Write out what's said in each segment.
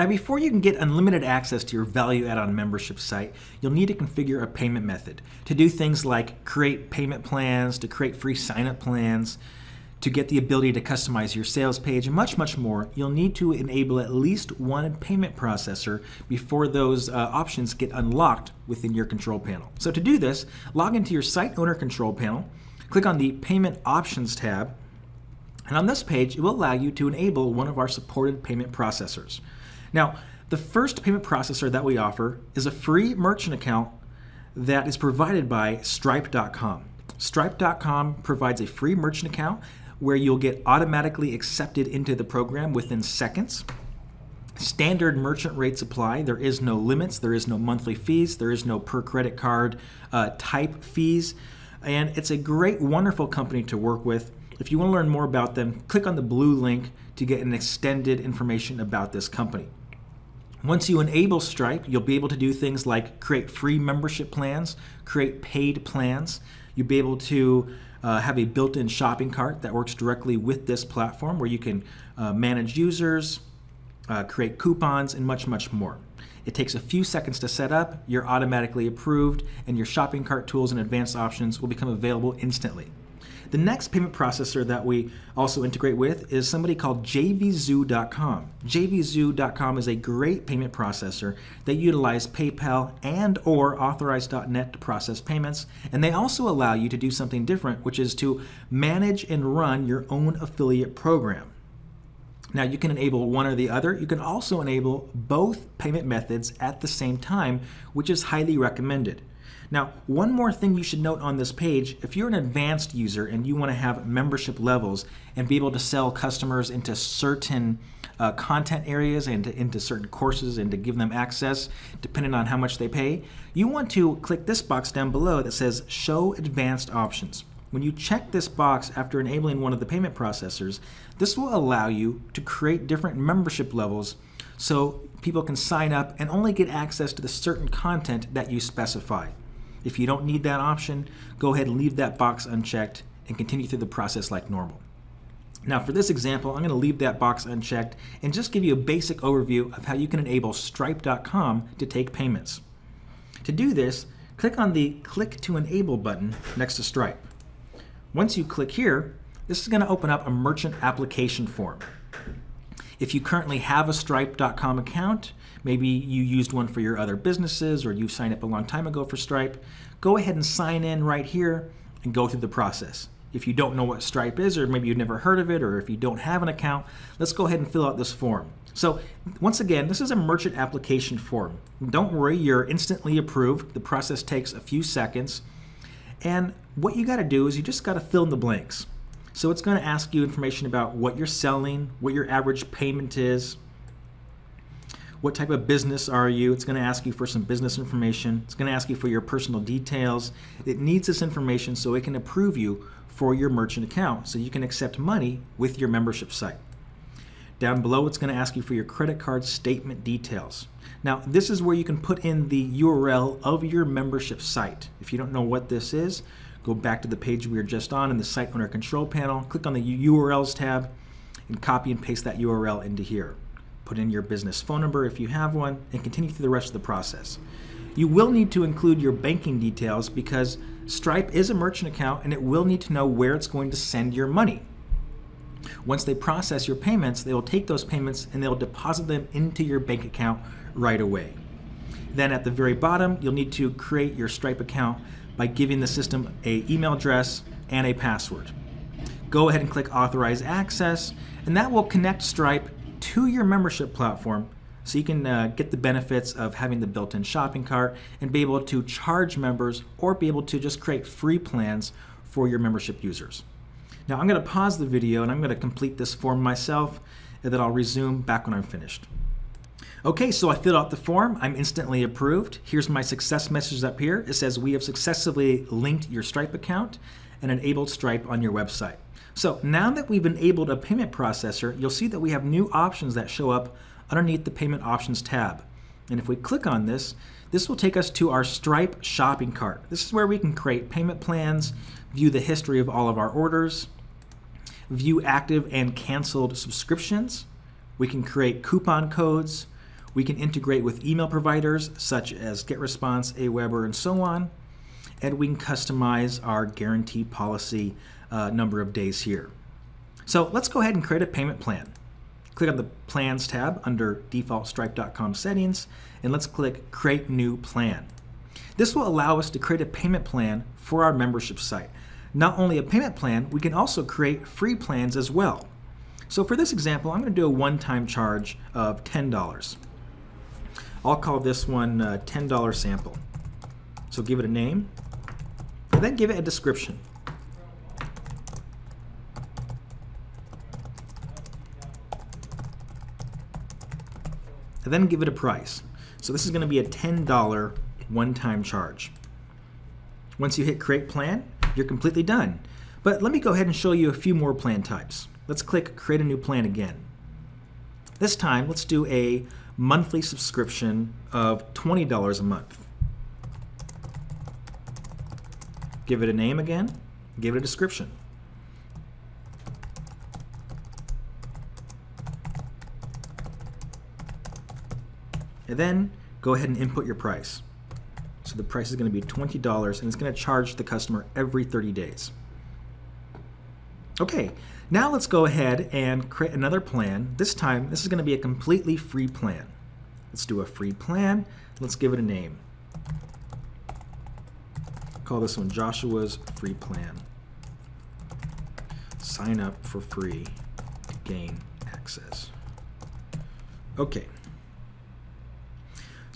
Now before you can get unlimited access to your value add-on membership site, you'll need to configure a payment method to do things like create payment plans, to create free sign-up plans, to get the ability to customize your sales page, and much, much more, you'll need to enable at least one payment processor before those uh, options get unlocked within your control panel. So to do this, log into your site owner control panel, click on the Payment Options tab, and on this page, it will allow you to enable one of our supported payment processors. Now, the first payment processor that we offer is a free merchant account that is provided by Stripe.com. Stripe.com provides a free merchant account where you'll get automatically accepted into the program within seconds. Standard merchant rates apply. There is no limits, there is no monthly fees, there is no per credit card uh, type fees. And it's a great, wonderful company to work with. If you want to learn more about them, click on the blue link to get an extended information about this company. Once you enable Stripe, you'll be able to do things like create free membership plans, create paid plans. You'll be able to uh, have a built-in shopping cart that works directly with this platform where you can uh, manage users, uh, create coupons, and much, much more. It takes a few seconds to set up, you're automatically approved, and your shopping cart tools and advanced options will become available instantly. The next payment processor that we also integrate with is somebody called jvzoo.com. jvzoo.com is a great payment processor that utilize PayPal and or authorize.net to process payments, and they also allow you to do something different, which is to manage and run your own affiliate program. Now you can enable one or the other. You can also enable both payment methods at the same time, which is highly recommended. Now, one more thing you should note on this page, if you're an advanced user and you want to have membership levels and be able to sell customers into certain uh, content areas and to, into certain courses and to give them access depending on how much they pay, you want to click this box down below that says Show Advanced Options. When you check this box after enabling one of the payment processors, this will allow you to create different membership levels so people can sign up and only get access to the certain content that you specify. If you don't need that option, go ahead and leave that box unchecked and continue through the process like normal. Now for this example, I'm going to leave that box unchecked and just give you a basic overview of how you can enable Stripe.com to take payments. To do this, click on the Click to Enable button next to Stripe. Once you click here, this is going to open up a merchant application form. If you currently have a Stripe.com account, maybe you used one for your other businesses or you signed up a long time ago for Stripe, go ahead and sign in right here and go through the process. If you don't know what Stripe is, or maybe you've never heard of it, or if you don't have an account, let's go ahead and fill out this form. So once again, this is a merchant application form. Don't worry, you're instantly approved. The process takes a few seconds. And what you gotta do is you just gotta fill in the blanks. So it's going to ask you information about what you're selling, what your average payment is, what type of business are you. It's going to ask you for some business information. It's going to ask you for your personal details. It needs this information so it can approve you for your merchant account so you can accept money with your membership site. Down below, it's going to ask you for your credit card statement details. Now, this is where you can put in the URL of your membership site. If you don't know what this is, go back to the page we were just on in the Site Owner Control panel, click on the URLs tab, and copy and paste that URL into here. Put in your business phone number if you have one, and continue through the rest of the process. You will need to include your banking details because Stripe is a merchant account and it will need to know where it's going to send your money. Once they process your payments, they will take those payments and they'll deposit them into your bank account right away. Then at the very bottom, you'll need to create your Stripe account by giving the system a email address and a password. Go ahead and click Authorize Access, and that will connect Stripe to your membership platform so you can uh, get the benefits of having the built-in shopping cart and be able to charge members or be able to just create free plans for your membership users. Now I'm going to pause the video and I'm going to complete this form myself and then I'll resume back when I'm finished. Okay, so I filled out the form. I'm instantly approved. Here's my success message up here. It says we have successfully linked your Stripe account and enabled Stripe on your website. So now that we've enabled a payment processor, you'll see that we have new options that show up underneath the Payment Options tab. And if we click on this, this will take us to our Stripe shopping cart. This is where we can create payment plans, view the history of all of our orders, view active and canceled subscriptions. We can create coupon codes, We can integrate with email providers such as GetResponse, Aweber, and so on. And we can customize our guarantee policy uh, number of days here. So let's go ahead and create a payment plan. Click on the Plans tab under defaultstripe.com settings, and let's click Create New Plan. This will allow us to create a payment plan for our membership site. Not only a payment plan, we can also create free plans as well. So for this example, I'm going to do a one-time charge of $10. I'll call this one uh, $10 sample. So give it a name, and then give it a description. And then give it a price. So this is going to be a $10 one-time charge. Once you hit create plan, you're completely done. But let me go ahead and show you a few more plan types. Let's click create a new plan again. This time, let's do a monthly subscription of $20 a month. Give it a name again, give it a description. And then go ahead and input your price. The price is going to be $20 and it's going to charge the customer every 30 days. Okay, now let's go ahead and create another plan. This time, this is going to be a completely free plan. Let's do a free plan. Let's give it a name. Call this one Joshua's free plan. Sign up for free gain access. Okay.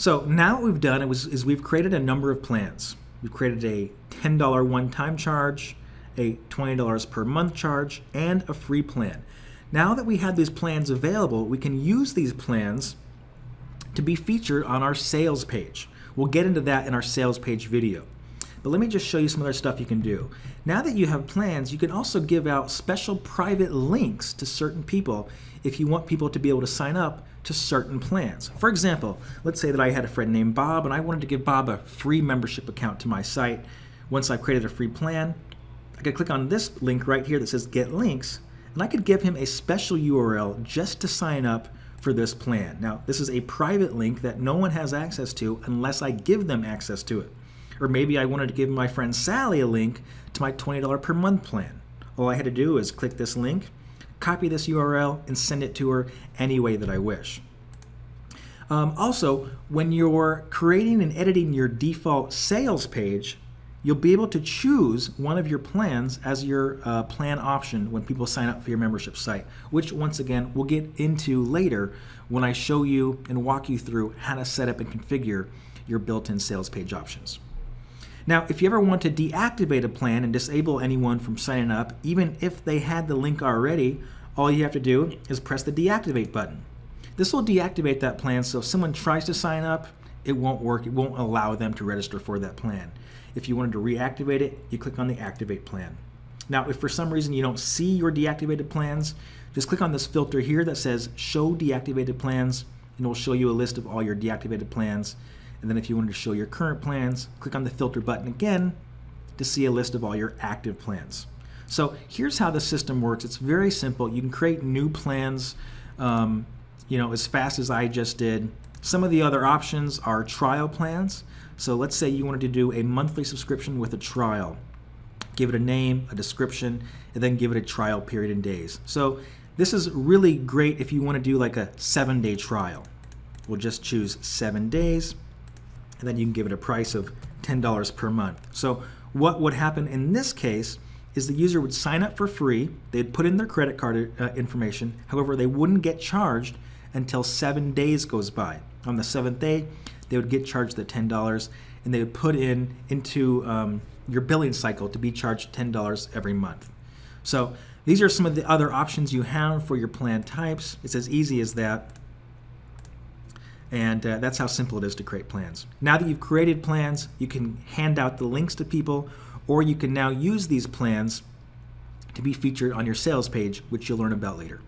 So now what we've done is we've created a number of plans. We've created a $10 one-time charge, a $20 per month charge, and a free plan. Now that we have these plans available, we can use these plans to be featured on our sales page. We'll get into that in our sales page video. But let me just show you some other stuff you can do. Now that you have plans, you can also give out special private links to certain people if you want people to be able to sign up to certain plans. For example, let's say that I had a friend named Bob and I wanted to give Bob a free membership account to my site. Once I've created a free plan, I could click on this link right here that says Get Links, and I could give him a special URL just to sign up for this plan. Now, this is a private link that no one has access to unless I give them access to it. Or maybe I wanted to give my friend Sally a link to my $20 per month plan. All I had to do is click this link, copy this URL, and send it to her any way that I wish. Um, also, when you're creating and editing your default sales page, you'll be able to choose one of your plans as your uh, plan option when people sign up for your membership site, which once again we'll get into later when I show you and walk you through how to set up and configure your built-in sales page options. Now, if you ever want to deactivate a plan and disable anyone from signing up, even if they had the link already, all you have to do is press the deactivate button. This will deactivate that plan so if someone tries to sign up, it won't work. It won't allow them to register for that plan. If you wanted to reactivate it, you click on the activate plan. Now, if for some reason you don't see your deactivated plans, just click on this filter here that says show deactivated plans and it will show you a list of all your deactivated plans. And then if you wanted to show your current plans, click on the filter button again to see a list of all your active plans. So here's how the system works. It's very simple. You can create new plans um, you know, as fast as I just did. Some of the other options are trial plans. So let's say you wanted to do a monthly subscription with a trial. Give it a name, a description, and then give it a trial period in days. So this is really great if you want to do like a seven day trial. We'll just choose seven days, and then you can give it a price of $10 per month. So what would happen in this case is the user would sign up for free, they'd put in their credit card uh, information, however, they wouldn't get charged until seven days goes by. On the seventh day, they would get charged the $10 and they would put in into um, your billing cycle to be charged $10 every month. So these are some of the other options you have for your plan types. It's as easy as that. And uh, that's how simple it is to create plans. Now that you've created plans, you can hand out the links to people, or you can now use these plans to be featured on your sales page, which you'll learn about later.